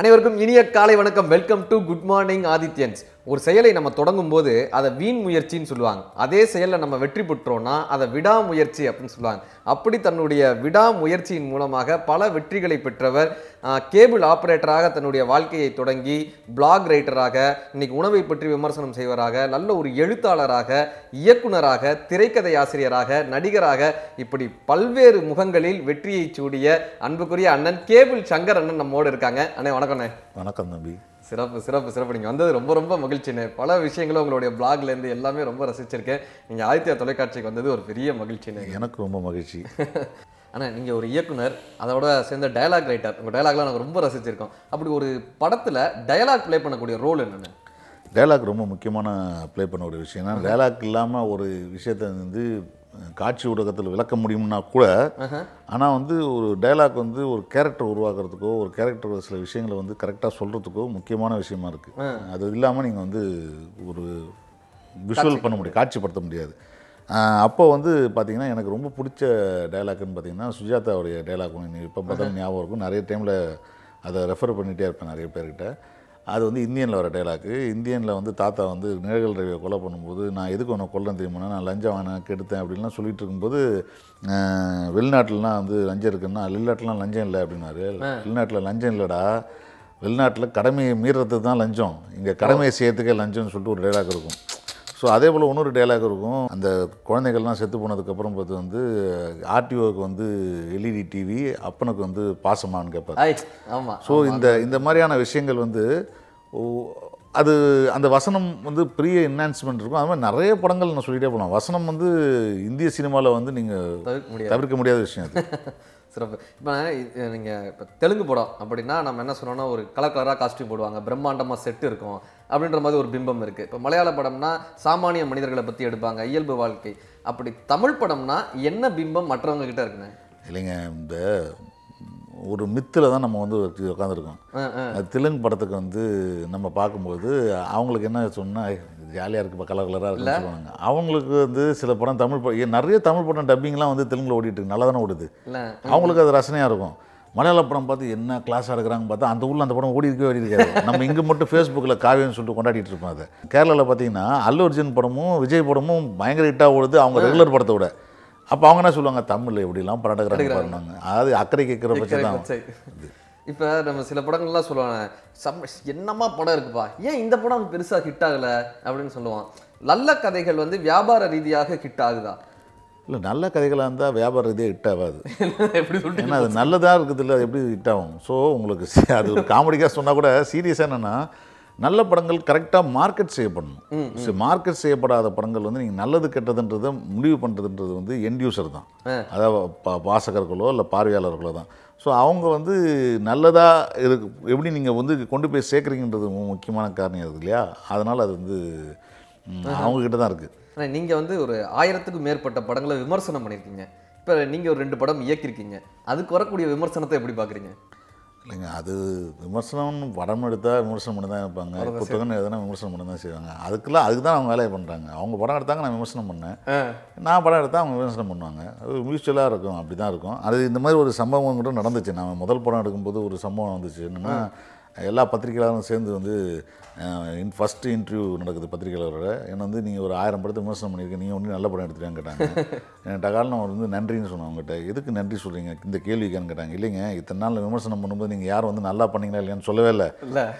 அனைவருக்கும் இனிய காலை வணக்கம். Welcome to good morning Adithyans ஒரு செயலை நம்ம தொடங்கும் போது அதை வீண் முயற்சின்னு சொல்லுவாங்க. அதே செயலில் நம்ம வெற்றி பெற்றோம்னா அதை விடாமுயற்சி அப்படின்னு சொல்லுவாங்க. அப்படி தன்னுடைய விடாமுயற்சியின் மூலமாக பல வெற்றிகளை பெற்றவர் கேபிள் ஆபரேட்டராக தன்னுடைய வாழ்க்கையை தொடங்கி பிளாக் ரைட்டராக இன்னைக்கு உணவை பற்றி விமர்சனம் செய்வராக நல்ல ஒரு எழுத்தாளராக இயக்குனராக திரைக்கதை ஆசிரியராக நடிகராக இப்படி பல்வேறு முகங்களில் வெற்றியை சூடிய அன்புக்குரிய அண்ணன் கேபிள் சங்கர் அண்ணன் நம்மோடு இருக்காங்க. அண்ணே வணக்கம்ண்ணே வணக்கம் தம்பி. சிறப்பு சிறப்பு சிறப்பு. நீங்கள் வந்தது ரொம்ப ரொம்ப மகிழ்ச்சிண்ணே பல விஷயங்களும் உங்களுடைய இருந்து எல்லாமே ரொம்ப ரசிச்சிருக்கேன். நீங்கள் ஆதித்யா தொலைக்காட்சிக்கு வந்தது ஒரு பெரிய மகிழ்ச்சிண்ணே எனக்கு ரொம்ப மகிழ்ச்சி. அண்ணா நீங்கள் ஒரு இயக்குனர் அதோட சேர்ந்த டயலாக் ரைட்டர் உங்கள் டயலாக்லாம் நாங்கள் ரொம்ப ரசிச்சிருக்கோம். அப்படி ஒரு படத்தில் டயலாக் ப்ளே பண்ணக்கூடிய ரோல் என்னென்ன? டயலாக் ரொம்ப முக்கியமான ப்ளே பண்ண ஒரு விஷயம். ஏன்னா டயலாக் இல்லாமல் ஒரு விஷயத்தை வந்து காட்சி ஊடகத்தில் விளக்க முடியும்னா கூட ஆனால் வந்து ஒரு டயலாக் வந்து ஒரு கேரக்டர் உருவாக்குறதுக்கோ ஒரு கேரக்டர் சில விஷயங்களை வந்து கரெக்டாக சொல்கிறதுக்கோ முக்கியமான விஷயமா இருக்குது அது இல்லாமல் நீங்கள் வந்து ஒரு விஷுவல் பண்ண முடியும் காட்சிப்படுத்த முடியாது. அப்போ வந்து பார்த்தீங்கன்னா எனக்கு ரொம்ப பிடிச்ச டயலாக்னு பார்த்தீங்கன்னா சுஜாதாவுடைய டயலாக் ஒன்று இப்போ பார்த்தா ஞாபகம் இருக்கும். நிறைய டைமில் அதை ரெஃபர் பண்ணிகிட்டே இருப்பேன் நிறைய பேர்கிட்ட. அது வந்து இந்தியனில் வர டைலாக்கு இந்தியனில் வந்து தாத்தா வந்து நிழல்கள் ரவியை கொலை பண்ணும்போது நான் எதுக்கு உன்னை கொல்ல தெரியுமா நான் லஞ்சம் வாங்கினேன் கெடுத்தேன் அப்படின்லாம் சொல்லிட்டு இருக்கும்போது வெளிநாட்டிலலாம் வந்து லஞ்சம் இருக்குன்னா வெளிநாட்டிலாம் லஞ்சம் இல்லை அப்படின்னாரு. வெளிநாட்டில் லஞ்சம் இல்லைடா. வெளிநாட்டில் கடமையை மீறதுக்கு தான் லஞ்சம். இங்கே கடமையை செய்யறதுக்கே லஞ்சம்னு சொல்லிட்டு ஒரு டைலாக் இருக்கும். ஸோ அதே போல் இன்னொரு டைலாக் இருக்கும். அந்த குழந்தைகள்லாம் செத்து போனதுக்கப்புறம் பார்த்து வந்து ஆர்டிஓக்கு வந்து எல்இடி டிவி அப்பனுக்கு வந்து பாசமான்னு கேட்பார் ஆமாம் ஸோ இந்த இந்த மாதிரியான விஷயங்கள் வந்து அது அந்த வசனம் வந்து பெரிய என்ஹான்ஸ்மெண்ட் இருக்கும். அது மாதிரி நிறைய படங்கள் நான் சொல்லிட்டே போகலாம் வசனம் வந்து இந்திய சினிமாவில் வந்து நீங்கள் தவிர்க்க முடியாது. தவிர்க்க முடியாத விஷயம் அது. சிறப்பு. இப்போ நீங்கள் இப்போ தெலுங்கு படம் அப்படின்னா நம்ம என்ன சொன்னோன்னா ஒரு கலர் கலராக காஸ்டியூம் போடுவாங்க. பிரம்மாண்டமாக செட் இருக்கும். அப்படின்ற மாதிரி ஒரு பிம்பம் இருக்குது இப்போ மலையாள படம்னா சாமானிய மனிதர்களை பற்றி எடுப்பாங்க. இயல்பு வாழ்க்கை. அப்படி தமிழ் படம்னா என்ன பிம்பம் மற்றவங்க கிட்ட இருக்குண்ணே இல்லைங்க இந்த ஒரு மித்தில் தான் நம்ம வந்து உட்காந்துருக்கோம் தெலுங்கு படத்துக்கு வந்து நம்ம பார்க்கும்போது அவங்களுக்கு என்ன சொன்னால் ஜாலியாக இருக்குது கலர் கலராக இருக்குன்னு சொல்லுவாங்க. அவங்களுக்கு வந்து சில படம் தமிழ் படம் நிறைய தமிழ் படம் டப்பிங்லாம் வந்து தெலுங்குல ஓடிட்டு நல்லா தானே ஓடுது. அவங்களுக்கு அது ரசனையாக இருக்கும். மலையாள படம் பார்த்து என்ன கிளாஸாக இருக்கிறாங்க பார்த்தா அந்த ஊரில் அந்த படம் ஓடி இருக்கவே ஓடி இருக்காது நம்ம இங்கே மட்டும் ஃபேஸ்புக்கில் காவியம்னு சொல்லிட்டு கொண்டாடிட்டு இருப்போம் அதை. கேரளாவில் பார்த்தீங்கன்னா அல்லு அர்ஜுன் படமும் விஜய் படமும் பயங்கர ஹிட்டாக ஓடுது அவங்க ரெகுலர் படத்தை விட அப்போ அவங்க என்ன சொல்லுவாங்க? தமிழில் எப்படிலாம் படம் பாருனாங்க அதாவது அக்கறை கேட்குற பட்சம் தான். இப்ப நம்ம சில படங்கள்லாம் சொல்லுவாங்க செம்ம என்னமா படம் இருக்குப்பா? ஏன் இந்த படம் பெருசா ஹிட் ஆகல? அப்படின்னு சொல்லுவான். நல்ல கதைகள் வந்து வியாபார ரீதியாக ஹிட் ஆகுதா? இல்லை நல்ல கதைகளாக இருந்தால் வியாபார இதே ஹிட் ஆகாது. எப்படி சொல்லிட்டு ஏன்னா அது நல்லதாக இருக்குது இல்லை அது எப்படி ஹிட் ஆகும்? ஸோ உங்களுக்கு அது ஒரு காமெடிக்காக சொன்னால் கூட சீரியஸாக என்னென்னா நல்ல படங்கள் கரெக்டாக மார்க்கெட் செய்யப்படணும். ஸோ மார்க்கெட் செய்யப்படாத படங்கள் வந்து நீங்கள் நல்லது கெட்டதுன்றதை முடிவு பண்ணுறதுன்றது வந்து எண்ட் யூசர் தான். அதாவது பா வாசகர்களோ இல்லை பார்வையாளர்களோ தான். ஸோ அவங்க வந்து நல்லதாக இருக்கு எப்படி நீங்கள் வந்து கொண்டு போய் சேர்க்குறீங்கன்றது முக்கியமான காரணம் இருக்குது இல்லையா? அதனால் அது வந்து அவங்கக்கிட்ட தான் இருக்குது ஆனா நீங்க வந்து ஒரு ஆயிரத்துக்கும் மேற்பட்ட படங்களை விமர்சனம் பண்ணியிருக்கீங்க இப்ப நீங்க ஒரு ரெண்டு படம் இயக்கியிருக்கீங்க அதுக்கு வரக்கூடிய விமர்சனத்தை எப்படி பாக்குறீங்க? இல்லைங்க அது விமர்சனம் படம் எடுத்தால் விமர்சனம் பண்ணி தான் இருப்பாங்க புத்தகம் எதனா விமர்சனம் பண்ணி தான் செய்வாங்க. அதுக்கெல்லாம் அதுக்கு தான் அவங்க வேலையை பண்ணுறாங்க அவங்க படம் எடுத்தாங்க நான் விமர்சனம் பண்ணேன். நான் படம் எடுத்தால் அவங்க விமர்சனம் பண்ணுவாங்க. அது மியூச்சுவலாக இருக்கும் அப்படி தான் இருக்கும். அது இந்த மாதிரி ஒரு சம்பவம் கூட நடந்துச்சு. நான் முதல் படம் எடுக்கும்போது ஒரு சம்பவம் வந்துச்சு என்னென்னா எல்லா பத்திரிகையாளரும் சேர்ந்து வந்து இன் ஃபஸ்ட்டு இன்டர்வியூ நடக்குது பத்திரிகையாளரோட. என்னை வந்து நீங்கள் ஒரு ஆயிரம் படத்தை விமர்சனம் பண்ணியிருக்கீங்க. நீங்கள் ஒன்றும் நல்ல படம் எடுத்துருக்கான்னு கேட்டாங்க. என்கிட்ட காலம் நான் வந்து நன்றின்னு சொன்னேன் அவங்ககிட்ட. எதுக்கு நன்றி சொல்கிறீங்க இந்த கேள்விக்கான்னு கேட்டாங்க. இல்லைங்க இத்தனை நாள் விமர்சனம் பண்ணும்போது நீங்கள் யாரும் வந்து நல்லா பண்ணீங்களா இல்லையான்னு சொல்லவே இல்லை.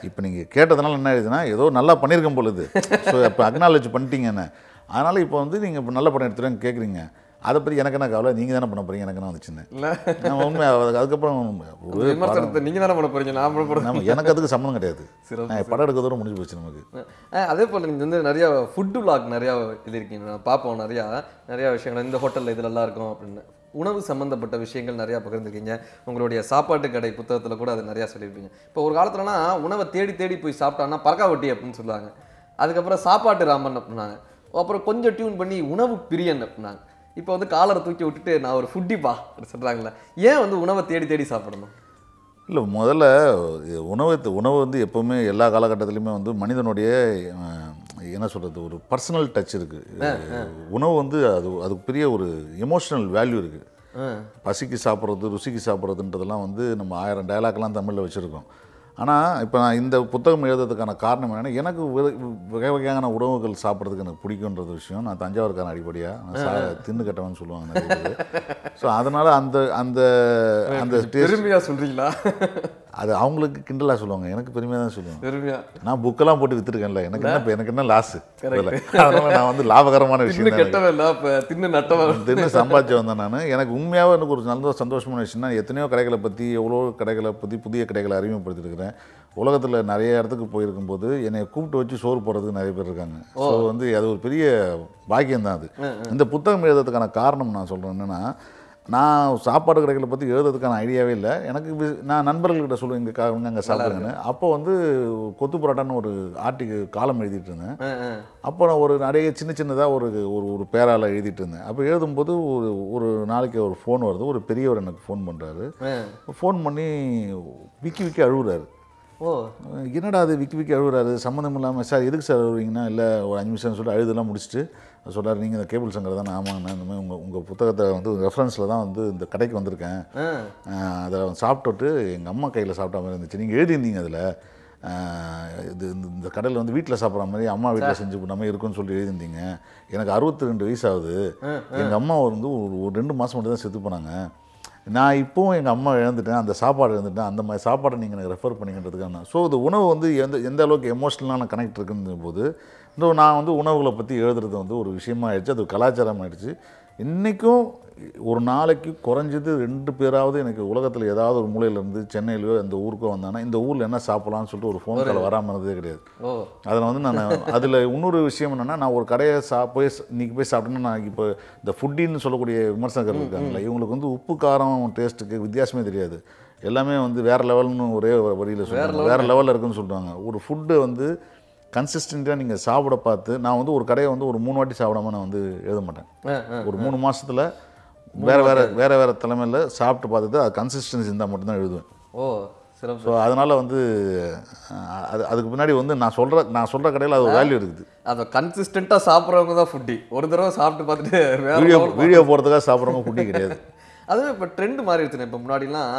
இப்போ நீங்கள் கேட்டதுனால என்ன ஆயிடுதுன்னா ஏதோ நல்லா பண்ணியிருக்கேன் பொழுது. ஸோ இப்போ அக்னாலேஜ் பண்ணிட்டீங்க என்ன? அதனால் இப்போ வந்து நீங்கள் இப்போ நல்ல படம் எடுத்துருன்னு கேட்குறீங்க அதை பற்றி எனக்கு என்ன கவலை? நீங்கள் தானே பண்ண போகிறீங்க எனக்கு என்ன வந்துச்சுன்னு. இல்ல. நான் உண்மை அது- அதுக்கப்புறம் ஒரு விமர்சனத்தை நீங்க தானே பண்ண போறீங்க. நான் பண்ண நம்ம எனக்கு அதுக்கு சம்மந்தம் கிடையாது. படம் எடுக்கிறதோட முடிஞ்சு போச்சு நமக்கு. அதே போல் நீங்கள் வந்து நிறைய ஃபுட்டு vlog நிறையா எழுதியிருக்கீங்க. நான் பார்ப்போம் நிறையா. நிறையா விஷயங்கள். இந்த ஹோட்டலில் இதெல்லாம் இருக்கும் அப்படின்னு. உணவு சம்மந்தப்பட்ட விஷயங்கள் நிறையா பகிர்ந்துருக்கீங்க. உங்களுடைய சாப்பாட்டு கடை புத்தகத்தில் கூட அது நிறையா சொல்லியிருப்பீங்க. இப்போ ஒரு காலத்துலலாம் உணவை தேடி தேடி போய் சாப்பிட்டான்னா பறக்காவட்டி அப்படின்னு சொல்லுவாங்க. அதுக்கப்புறம் சாப்பாட்டு ராமன் அப்படின்னாங்க. அப்புறம் கொஞ்சம் டியூன் பண்ணி உணவு பிரியன் அப்படின்னாங்க. இப்போ வந்து காலரை தூக்கி விட்டுட்டு நான் ஒரு ஃபுட்டிப்பா சொல்கிறாங்களே ஏன் வந்து உணவை தேடி தேடி சாப்பிடணும்? இல்லை முதல்ல உணவு உணவு வந்து எப்போவுமே எல்லா காலகட்டத்திலையுமே வந்து மனிதனுடைய என்ன சொல்கிறது ஒரு பர்சனல் டச் இருக்குது உணவு வந்து அது அதுக்கு பெரிய ஒரு எமோஷனல் வேல்யூ இருக்குது பசிக்கு சாப்பிட்றது ருசிக்கு சாப்பிட்றதுன்றதெல்லாம் வந்து நம்ம ஆயிரம் டயலாக்லாம் தமிழில் வச்சுருக்கோம். ஆனால் இப்போ நான் இந்த புத்தகம் எழுதுறதுக்கான காரணம் என்னன்னா எனக்கு வகை- வகை வகையான உணவுகள் சாப்பிட்றதுக்கு எனக்கு பிடிக்குன்றது விஷயம். நான் தஞ்சாவூர்காரன் அடிப்படையாக நான் தின்னு கட்டவன் சொல்லுவாங்க ஸோ அதனால் அந்த அந்த அந்த பெருமையா சொல்றீங்களா? அது அவங்களுக்கு கிண்டலாக சொல்லுவாங்க. எனக்கு பெருமையாக தான் சொல்லுவாங்க. பெருமையா? நான் புக்கெல்லாம் போட்டு விற்றுருக்கேன்ல எனக்கு என்ன இப்ப எனக்கு என்ன லாஸு அதனால நான் வந்து லாபகரமான விஷயம் இல்ல அப்ப தின்னு நட்டவன். தின்னு சம்பாதிச்சு வந்தேன் நான். எனக்கு உண்மையாகவே எனக்கு ஒரு நல்ல சந்தோஷமான விஷயம்னா எத்தனையோ கடைகளை பற்றி எவ்வளோ கடைகளை பற்றி புதிய கடைகளை அறிமுகப்படுத்தியிருக்கிறேன். உலகத்தில் நிறைய இடத்துக்கு போயிருக்கும்போது என்னை கூப்பிட்டு வச்சு சோறு போடுறதுக்கு நிறைய பேர் இருக்காங்க. ஸோ வந்து அது ஒரு பெரிய பாக்கியம் தான் அது இந்த புத்தகம் எழுதுறதுக்கான காரணம் நான் சொல்கிறேன் என்னென்னா நான் சாப்பாடு கடைகளை பற்றி எழுதுறதுக்கான ஐடியாவே இல்லை. எனக்கு வி- நான் நண்பர்கள்கிட்ட சொல்லுவேன் இங்கே இங்கே அங்கே சாப்பிடுங்கன்னு. அப்போ வந்து கொத்து பரோட்டான்னு ஒரு ஆர்டிக்கு காலம் எழுதிட்டு இருந்தேன். அப்போ நான் ஒரு நிறைய சின்ன சின்னதாக ஒரு ஒரு ஒரு பேரால் எழுதிட்டு இருந்தேன். அப்போ எழுதும்போது ஒரு ஒரு நாளைக்கு ஒரு ஃபோன் வருது. ஒரு பெரியவர் எனக்கு ஃபோன் பண்ணுறாரு. ஃபோன் பண்ணி விக்கி விக்கி அழுகுறாரு. ஓ. என்னடா அது விக்கி விக்கி அழுகுறாரு சம்மந்தம் இல்லாமல் சார் எதுக்கு சார் அழுகுறீங்கன்னா இல்லை ஒரு அஞ்சு நிமிஷம் சொல்லிட்டு அழுதெல்லாம் முடிச்சுட்டு சொல்கிறார் நீங்கள் இந்த கேபிள் சங்கர் தான் ஆமாங்கண்ணா இந்த மாதிரி உங்கள் உங்கள் புத்தகத்தை வந்து ரெஃபரன்ஸில் தான் வந்து இந்த கடைக்கு வந்திருக்கேன். அதை சாப்பிட்டுட்டு எங்கள் அம்மா கையில் சாப்பிட்ட மாதிரி இருந்துச்சு. நீங்கள் எழுதியிருந்தீங்க அதில். இது இந்த- இந்த கடையில் வந்து வீட்டில் சாப்பிட்ற மாதிரி அம்மா வீட்டில் செஞ்சு போட்ட மாதிரி இருக்குன்னு சொல்லி எழுதியிருந்தீங்க. எனக்கு அறுபத்தி ரெண்டு வயசு ஆகுது. எங்கள் அம்மா வந்து ஒரு ஒரு ரெண்டு மாதம் மட்டும் தான் செத்து போனாங்க. நான் இப்போவும் எங்கள் அம்மா இழந்துட்டேன் அந்த சாப்பாடு இழந்துட்டேன் அந்த மாதிரி சாப்பாடை நீங்கள் எனக்கு ரெஃபர் பண்ணிங்கன்றதுக்கான ஸோ இந்த உணவு வந்து எந்த எந்த அளவுக்கு எமோஷ்னலான கனெக்ட் இருக்குன்னு போது இந்த நான் வந்து உணவுகளை பற்றி எழுதுறது வந்து ஒரு விஷயமா ஆயிடுச்சு அது ஒரு கலாச்சாரம் ஆயிடுச்சு இன்றைக்கும் ஒரு நாளைக்கு குறைஞ்சது ரெண்டு பேராவது எனக்கு உலகத்தில் ஏதாவது ஒரு மூலையிலேருந்து சென்னையிலையோ இந்த ஊருக்கோ வந்தாங்கன்னா இந்த ஊரில் என்ன சாப்பிடலாம்னு சொல்லிட்டு ஒரு ஃபோன் கால் வராமல் இருந்ததே கிடையாது. அதில் வந்து நான் அதில் இன்னொரு விஷயம் என்னென்னா நான் ஒரு கடையை சா போய் இன்னைக்கு போய் சாப்பிட்டேன்னா நான் இப்போ இந்த ஃபுட்டின்னு சொல்லக்கூடிய விமர்சகர்கள் இருக்காங்கல்ல இவங்களுக்கு வந்து உப்பு காரம் டேஸ்ட்டுக்கு வித்தியாசமே தெரியாது. எல்லாமே வந்து வேறு லெவல்னு ஒரே வரியில் சொல்லுவாங்க வேறு லெவலில் இருக்குன்னு சொல்லுவாங்க ஒரு ஃபுட்டு வந்து கன்சிஸ்டண்ட்டாக நீங்கள் சாப்பிட பார்த்து நான் வந்து ஒரு கடையை வந்து ஒரு மூணு வாட்டி சாப்பிடாம நான் வந்து எழுத மாட்டேன். ஒரு மூணு மாசத்துல வேறு வேறு வேறு வேறு தலைமையில் சாப்பிட்டு பார்த்துட்டு அது கன்சிஸ்டன்சி இருந்தால் மட்டும்தான் எழுதுவேன். ஓ சிறப்பு. ஸோ அதனால் வந்து அது அதுக்கு பின்னாடி வந்து நான் சொல்கிற நான் சொல்கிற கடையில் அது வேல்யூ இருக்குது. அதை கன்சிஸ்டண்டா சாப்பிட்றவங்க தான் ஃபுட்டி ஒரு தடவை சாப்பிட்டு பார்த்துட்டு வீடியோ வீடியோ போகிறதுக்காக சாப்பிட்றவங்க குட்டி கிடையாது. அதுவும் இப்போ ட்ரெண்ட் மாறி எடுத்துனேன் இப்போ முன்னாடிலாம்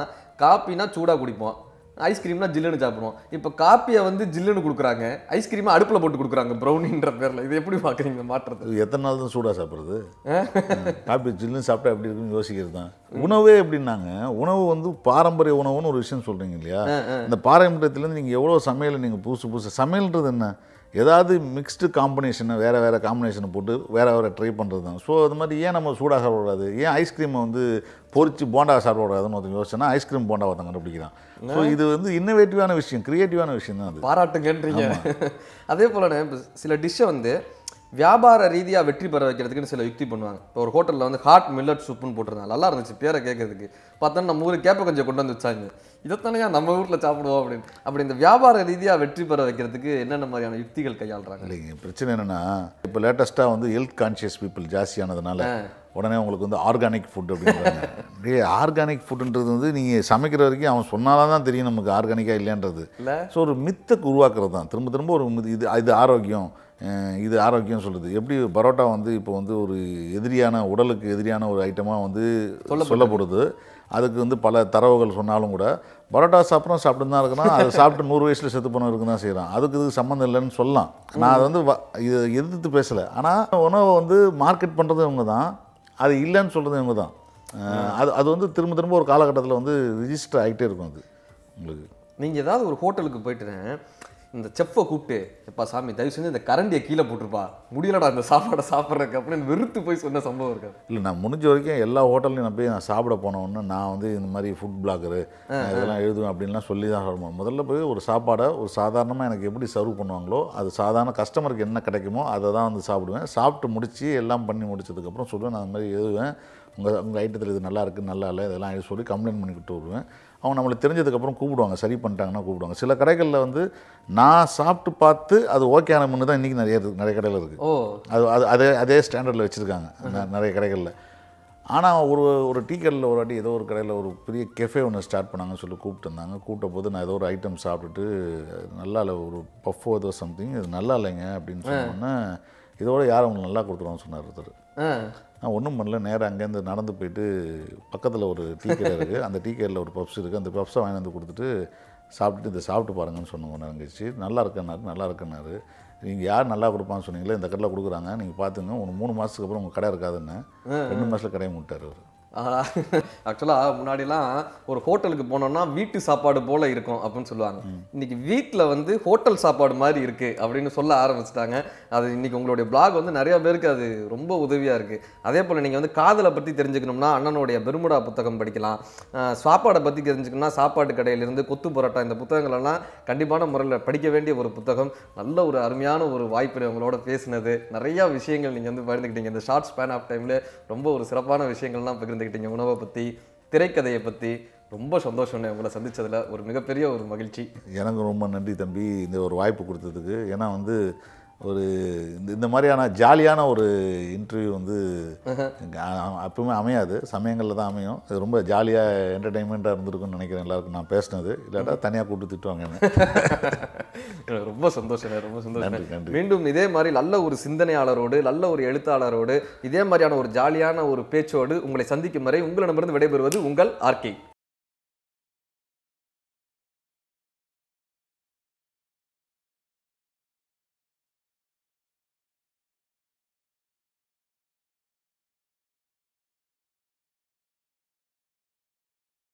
காப்பினா சூடாக குடிப்போம். ஐஸ்கிரீம்னா ஜில்லுன்னு சாப்பிடுவோம். இப்போ காப்பியை வந்து ஜில்லுன்னு கொடுக்குறாங்க. ஐஸ்கிரீமை அடுப்பில் போட்டு கொடுக்குறாங்க ப்ரௌனின்ற பேரில். இது எப்படி பார்க்குறீங்க மாற்றத்தை இது எத்தனை நாள் தான் சூடாக சாப்பிட்றது? காப்பி ஜில்லுன்னு சாப்பிட்டா எப்படி இருக்குன்னு யோசிக்கிறது தான். உணவே எப்படின்னாங்க உணவு வந்து பாரம்பரிய உணவுன்னு ஒரு விஷயம் சொல்கிறீங்க இல்லையா? இந்த பாரம்பரியத்துலேருந்து நீங்கள் எவ்வளோ சமையலை நீங்கள் புதுசு புதுசு சமையல்ன்றது என்ன? ஏதாவது மிக்ஸ்டு காம்பினேஷனை வேறு வேறு காம்பினேஷனை போட்டு வேறு வேறு ட்ரை பண்ணுறது தான். ஸோ அது மாதிரி ஏன் நம்ம சூடாக சாப்பிடக்கூடாது? ஏன் ஐஸ்கிரீமை வந்து பொரிச்சு போண்டா சாப்பிடக்கூடாதுன்னு ஒருத்தன் யோசிச்சோன்னா ஐஸ்கிரீம் போண்டா ஒருத்தன் கண்டுபிடிக்கிறான். ஸோ இது வந்து இன்னோவேட்டிவான விஷயம் க்ரியேட்டிவான விஷயம் தான் அது. பாராட்டுங்கன்றீங்க. அதே இப்போ சில டிஷ்ஷை வந்து வியாபார ரீதியாக வெற்றி பெற வைக்கிறதுக்குன்னு சில யுக்தி பண்ணுவாங்க. இப்போ ஒரு ஹோட்டலில் வந்து ஹாட் மில்லட் சூப்புன்னு போட்டிருந்தாங்க. நல்லா இருந்துச்சு பேரை கேட்கறதுக்கு பார்த்தா நம்ம ஊருக்கு கேப்ப கொஞ்சம் கொண்டு வந்து வச்சாங்க. இதைத்தானே நம்ம வீட்டில் சாப்பிடுவோம் அப்படின்னு. அப்படி இந்த வியாபார ரீதியாக வெற்றி பெற வைக்கிறதுக்கு என்னென்ன மாதிரியான யுக்திகள் கையாளுறாங்க? இல்லைங்க பிரச்சனை என்னென்னா இப்போ லேட்டஸ்ட்டாக வந்து ஹெல்த் கான்ஷியஸ் பீப்புள் ஜாஸ்தியானதுனால உடனே உங்களுக்கு வந்து ஆர்கானிக் ஃபுட் அப்படின்றாங்க. டே ஆர்கானிக் ஃபுட்டுன்றது வந்து நீங்கள் சமைக்கிற வரைக்கும் அவன் சொன்னால்தான் தான் தெரியும் நமக்கு ஆர்கானிக்காக இல்லைன்றது இல்ல? ஸோ ஒரு மித்துக்கு உருவாக்குறது தான் திரும்ப திரும்ப ஒரு இது இது ஆரோக்கியம். இது ஆரோக்கியம் சொல்லுது. எப்படி பரோட்டா வந்து இப்போ வந்து ஒரு எதிரியான உடலுக்கு எதிரியான ஒரு ஐட்டமாக வந்து சொல்லப்படுது. அதுக்கு வந்து பல தரவுகள் சொன்னாலும் கூட பரோட்டா சாப்பிட்றோம் சாப்பிட்டு தான் இருக்கிறோம். அதை சாப்பிட்டு நூறு வயசில் செத்து போன இருக்கு தான் செய்கிறான் அதுக்கு இது சம்மந்தம் இல்லைன்னு சொல்லலாம். நான் அதை வந்து வ- இதை எதிர்த்து பேசலை. ஆனால் உணவை வந்து மார்க்கெட் பண்ணுறது இவங்க தான். அது இல்லைன்னு சொல்கிறது இவங்க தான். அது அது வந்து திரும்ப திரும்ப ஒரு காலகட்டத்தில் வந்து ரிஜிஸ்டர் ஆகிட்டே இருக்கும் அது. உங்களுக்கு. நீங்கள் ஏதாவது ஒரு ஹோட்டலுக்கு போயிட்டுனேன் இந்த செஃப்பை கூப்பிட்டு எப்பா சாமி தயவு செஞ்சு இந்த கரண்டியை கீழே போட்டுருப்பா. முடியலடா இந்த சாப்பாடை சாப்பிட்றதுக்கு அப்படின்னு வெறுத்து போய் சொன்ன சம்பவம் இருக்காது இல்லை நான் முடிஞ்ச வரைக்கும் எல்லா ஹோட்டல்லையும் நான் போய் நான் சாப்பிட போனோன்னு நான் வந்து இந்த மாதிரி ஃபுட் பிளாகரு இதெல்லாம் எழுதுவேன் அப்படின்லாம் சொல்லி தான் சொல்லணும் முதல்ல போய் ஒரு சாப்பாடை ஒரு சாதாரணமாக எனக்கு எப்படி சர்வ் பண்ணுவாங்களோ அது சாதாரண கஸ்டமருக்கு என்ன கிடைக்குமோ அதை தான் வந்து சாப்பிடுவேன். சாப்பிட்டு முடித்து எல்லாம் பண்ணி முடிச்சதுக்கப்புறம் சொல்லுவேன் நான் அந்த மாதிரி எழுதுவேன். உங்கள் உங்கள் ஐட்டத்தில் இது நல்லா இருக்குது நல்லா இல்லை இதெல்லாம் எழுதி சொல்லி கம்ப்ளைண்ட் பண்ணிக்கிட்டு வருவேன் அவங்க நம்மளுக்கு தெரிஞ்சதுக்கப்புறம் கூப்பிடுவாங்க சரி பண்ணிட்டாங்கன்னா கூப்பிடுவாங்க. சில கடைகளில் வந்து நான் சாப்பிட்டு பார்த்து அது ஓகே ஆன முன்னு தான் இன்றைக்கி நிறைய நிறைய கடையில் இருக்குது ஓ. அது அது அதே அதே ஸ்டாண்டர்டில் வச்சுருக்காங்க நிறைய கடைகளில். ஆனால் ஒரு ஒரு டீ கடையில் ஒரு வாட்டி ஏதோ ஒரு கடையில் ஒரு பெரிய கெஃபே ஒன்று ஸ்டார்ட் பண்ணாங்கன்னு சொல்லி கூப்பிட்டு இருந்தாங்க. கூப்பிட்ட போது நான் ஏதோ ஒரு ஐட்டம் சாப்பிட்டுட்டு நல்லா இல்லை ஒரு பஃபோ ஏதோ சம்திங் இது நல்லா இல்லைங்க அப்படின்னு சொன்னோன்னே இதோட யார் உங்களுக்கு நல்லா கொடுத்துருவான்னு சொன்னார் ஒருத்தர். நான் ஒன்றும் பண்ணல. நேராக அங்கேருந்து நடந்து போயிட்டு பக்கத்தில் ஒரு டீ கடை இருக்குது அந்த டீ கடையில் ஒரு பப்ஸ் இருக்குது அந்த பப்ஸை வாங்கி வந்து கொடுத்துட்டு சாப்பிட்டுட்டு இதை சாப்பிட்டு பாருங்கன்னு சொன்ன ஒரு நேரம் கழிச்சு நல்லா இருக்குன்னாரு நல்லா இருக்குன்னாரு. நீங்கள் யார் நல்லா கொடுப்பான்னு சொன்னீங்களே இந்த கடையில் கொடுக்குறாங்க. நீங்கள் பார்த்துங்க. ஒரு மூணு மாதத்துக்கு அப்புறம் உங்கள் கடை இருக்காதுன்னு. ரெண்டு மாதத்தில் கடையை முட்டார் அவர். ஆக்சுவலாக முன்னாடிலாம் ஒரு ஹோட்டலுக்கு போனோம்னா வீட்டு சாப்பாடு போல இருக்கும் அப்படின்னு சொல்லுவாங்க. இன்னைக்கு வீட்டில் வந்து ஹோட்டல் சாப்பாடு மாதிரி இருக்கு அப்படின்னு சொல்ல ஆரம்பிச்சிட்டாங்க. அது இன்னைக்கு உங்களுடைய பிளாக் வந்து நிறைய பேருக்கு அது ரொம்ப உதவியாக இருக்கு. அதே போல் நீங்கள் வந்து காதலை பற்றி தெரிஞ்சுக்கணும்னா அண்ணனுடைய பெருமுடா புத்தகம் படிக்கலாம். சாப்பாடை பற்றி தெரிஞ்சுக்கணும்னா சாப்பாட்டு கடையிலிருந்து கொத்து பரோட்டா இந்த புத்தகங்கள் எல்லாம் கண்டிப்பான முறையில் படிக்க வேண்டிய ஒரு புத்தகம். நல்ல ஒரு அருமையான ஒரு வாய்ப்பு உங்களோட பேசினது. நிறைய விஷயங்கள் நீங்கள் வந்து பகிர்ந்துக்கிட்டீங்க. இந்த ஷார்ட் ஸ்பேன் ஆஃப் டைமில் ரொம்ப ஒரு சிறப்பான விஷயங்கள்லாம் பகிர்ந்துக்கிட்டீங்க உணவை பற்றி திரைக்கதையை பற்றி ரொம்ப சந்தோஷம் உங்களை சந்தித்ததில் ஒரு மிகப்பெரிய ஒரு மகிழ்ச்சி. எனக்கு ரொம்ப நன்றி தம்பி இந்த ஒரு வாய்ப்பு கொடுத்ததுக்கு. ஏன்னா வந்து ஒரு இந்த இந்த மாதிரியான ஜாலியான ஒரு இன்டர்வியூ வந்து அப்பவுமே அமையாது. சமயங்களில் தான் அமையும். இது ரொம்ப ஜாலியாக என்டர்டெயின்மெண்ட்டாக இருந்திருக்கும்னு நினைக்கிறேன் எல்லாருக்கும் நான் பேசினது. இல்லாட்டா தனியாக கூப்பிட்டு திட்டுவாங்க ரொம்ப சந்தோஷம் ரொம்ப சந்தோஷம் மீண்டும் இதே மாதிரி நல்ல ஒரு சிந்தனையாளரோடு நல்ல ஒரு எழுத்தாளரோடு இதே மாதிரியான ஒரு ஜாலியான ஒரு பேச்சோடு உங்களை சந்திக்கும் வரை உங்களிடமிருந்து விடைபெறுவது உங்கள் ஆர்கே